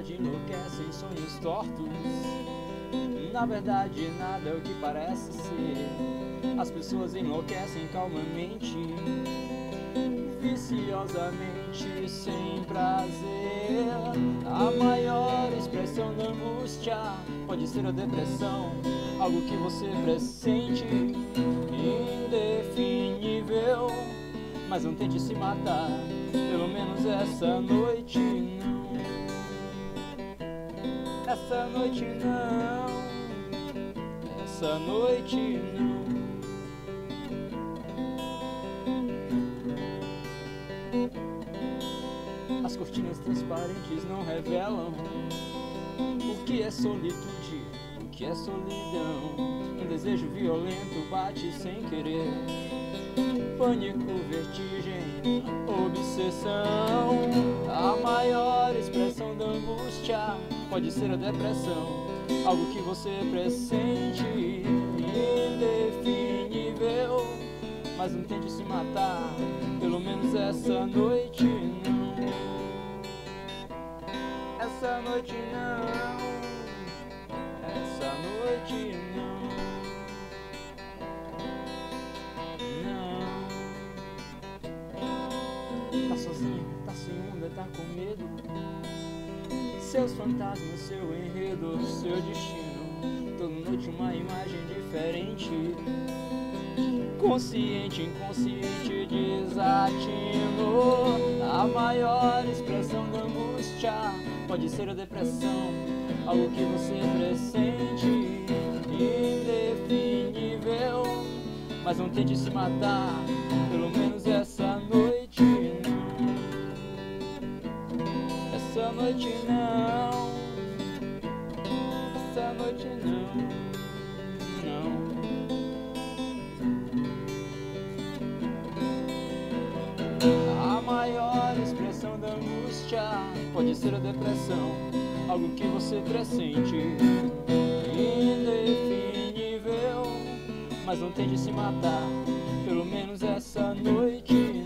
cidade enlouquece em sonhos tortos. Na verdade, nada é o que parece ser. As pessoas enlouquecem calmamente, viciosamente, sem prazer. A maior expressão da angústia pode ser a depressão, algo que você pressente, indefinível. Mas não tente se matar, pelo menos essa noite não. Essa noite não, essa noite não. As cortinas transparentes não revelam o que é solitude, o que é solidão. Um desejo violento bate sem querer. Pânico, vertigem, obsessão. A maior expressão da angústia pode ser a depressão. Algo que você pressente, indefinível. Mas não tente se matar, pelo menos essa noite não. Essa noite não. Essa noite não. Não. Tá sozinho, tá sem onda, tá com medo. Seus fantasmas, seu enredo, seu destino. Toda noite uma imagem diferente. Consciente, inconsciente, desatino. A maior expressão da angústia pode ser a depressão. Algo que você pressente, indefinível. Mas não tente se matar, noite não. Essa noite não. Não. A maior expressão da angústia pode ser a depressão, algo que você pressente, indefinível. Mas não tente se matar, pelo menos essa noite